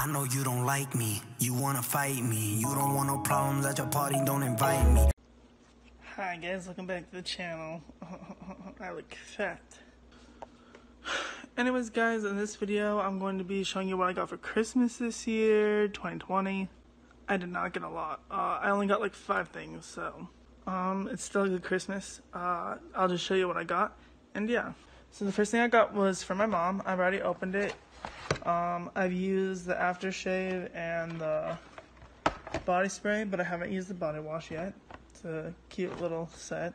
I know you don't like me. You wanna fight me. You don't want no problems at your party. Don't invite me. Hi guys, welcome back to the channel. I look fat. Anyways guys, in this video I'm going to be showing you what I got for Christmas this year, 2020. I did not get a lot. Uh, I only got like five things, so um, it's still a good Christmas. Uh, I'll just show you what I got, and yeah. So the first thing I got was for my mom. I've already opened it. Um, I've used the aftershave and the body spray, but I haven't used the body wash yet. It's a cute little set.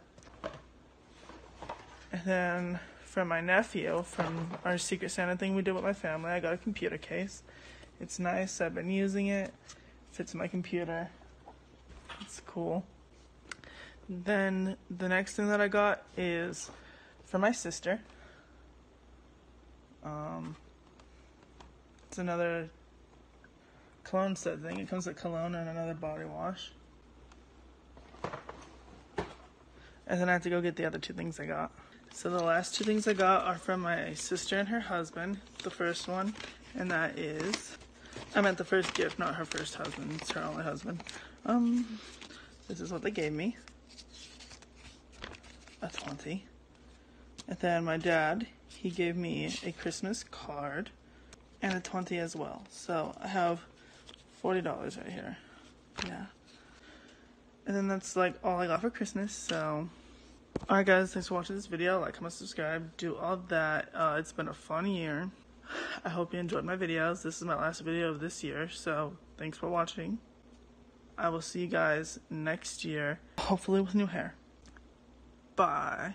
And then for my nephew, from our Secret Santa thing we did with my family, I got a computer case. It's nice. I've been using it. Fits my computer. It's cool. Then the next thing that I got is for my sister. Um, it's another cologne set thing. It comes with cologne and another body wash. And then I have to go get the other two things I got. So the last two things I got are from my sister and her husband. The first one, and that is, I meant the first gift, not her first husband. It's her only husband. Um, this is what they gave me. A 20. And then my dad, he gave me a Christmas card and a 20 as well. So I have $40 right here. Yeah. And then that's like all I got for Christmas. So, alright guys, thanks for watching this video. Like, comment, subscribe, do all that. Uh, it's been a fun year. I hope you enjoyed my videos. This is my last video of this year. So, thanks for watching. I will see you guys next year, hopefully with new hair. Bye.